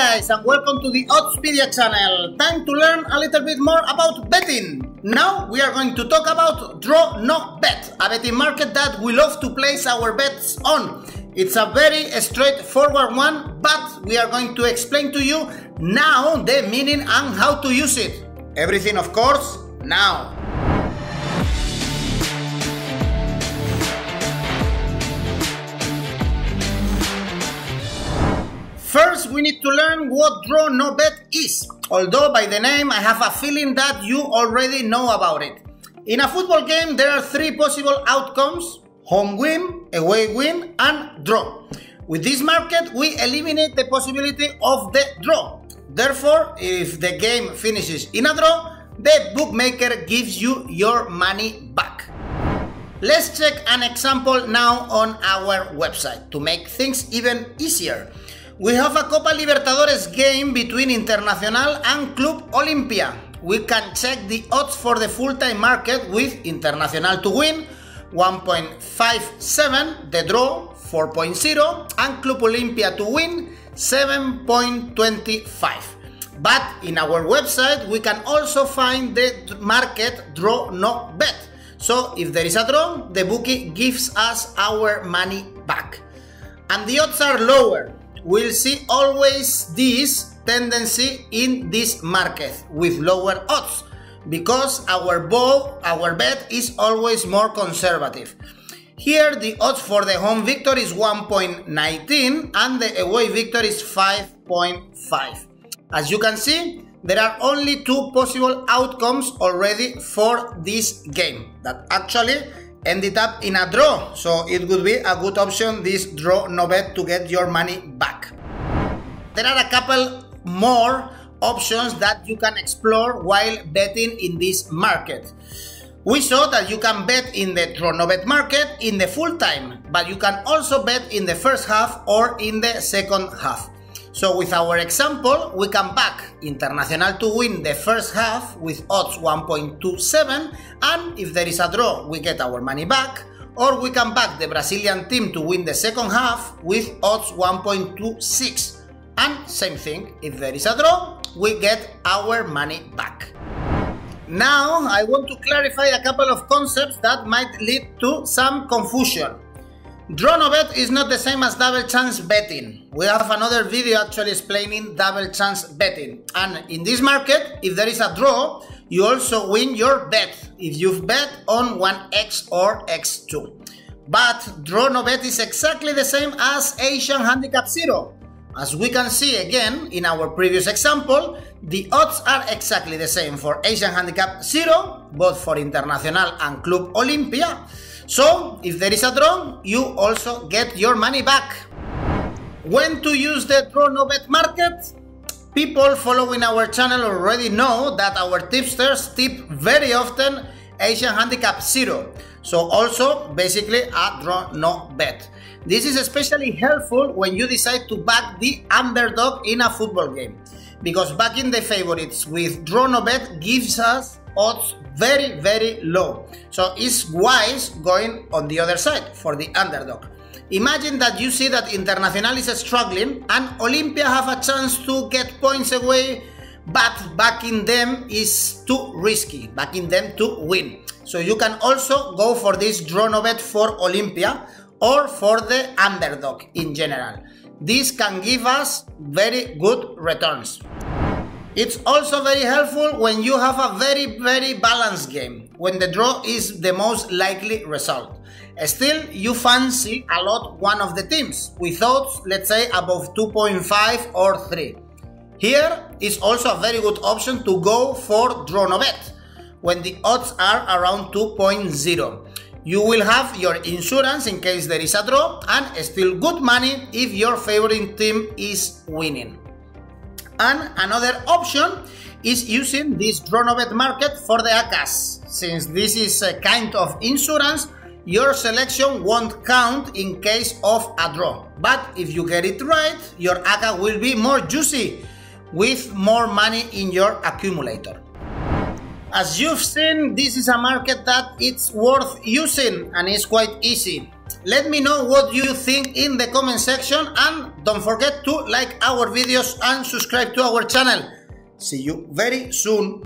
guys and welcome to the Oddspedia channel. Time to learn a little bit more about betting. Now we are going to talk about draw no bet, a betting market that we love to place our bets on. It's a very straightforward one, but we are going to explain to you now the meaning and how to use it. Everything of course, now. We need to learn what draw no bet is, although by the name I have a feeling that you already know about it. In a football game, there are three possible outcomes home win, away win, and draw. With this market, we eliminate the possibility of the draw. Therefore, if the game finishes in a draw, the bookmaker gives you your money back. Let's check an example now on our website to make things even easier. We have a Copa Libertadores game between Internacional and Club Olimpia. We can check the odds for the full-time market with Internacional to win 1.57, the draw 4.0 and Club Olimpia to win 7.25. But in our website we can also find the market draw no bet. So if there is a draw, the bookie gives us our money back. And the odds are lower we'll see always this tendency in this market with lower odds because our ball, our bet is always more conservative. Here the odds for the home victory is 1.19 and the away victory is 5.5. As you can see, there are only two possible outcomes already for this game that actually ended up in a draw, so it would be a good option this draw no bet to get your money back. There are a couple more options that you can explore while betting in this market. We saw that you can bet in the draw no bet market in the full time, but you can also bet in the first half or in the second half. So with our example, we can back Internacional to win the first half with odds 1.27 and if there is a draw, we get our money back or we can back the Brazilian team to win the second half with odds 1.26 and same thing, if there is a draw, we get our money back. Now, I want to clarify a couple of concepts that might lead to some confusion. Draw no bet is not the same as double chance betting. We have another video actually explaining double chance betting. And in this market, if there is a draw, you also win your bet if you've bet on 1x or x2. But draw no bet is exactly the same as Asian Handicap Zero. As we can see again in our previous example, the odds are exactly the same for Asian Handicap Zero, both for Internacional and Club Olimpia. So, if there is a draw, you also get your money back. When to use the draw no bet market? People following our channel already know that our tipsters tip very often Asian Handicap Zero. So also basically a draw no bet. This is especially helpful when you decide to back the underdog in a football game. Because backing the favorites with draw no bet gives us odds very, very low. So it's wise going on the other side for the underdog. Imagine that you see that Internacional is struggling and Olimpia have a chance to get points away, but backing them is too risky, backing them to win. So you can also go for this draw no bet for Olimpia or for the underdog in general. This can give us very good returns. It's also very helpful when you have a very, very balanced game, when the draw is the most likely result. Still, you fancy a lot one of the teams, with odds, let's say, above 2.5 or 3. Here is also a very good option to go for draw no bet, when the odds are around 2.0. You will have your insurance in case there is a draw and still good money if your favorite team is winning. And another option is using this draw no bet market for the accas. Since this is a kind of insurance, your selection won't count in case of a draw. But if you get it right, your acca will be more juicy with more money in your accumulator. As you've seen, this is a market that it's worth using and it's quite easy. Let me know what you think in the comment section and don't forget to like our videos and subscribe to our channel. See you very soon.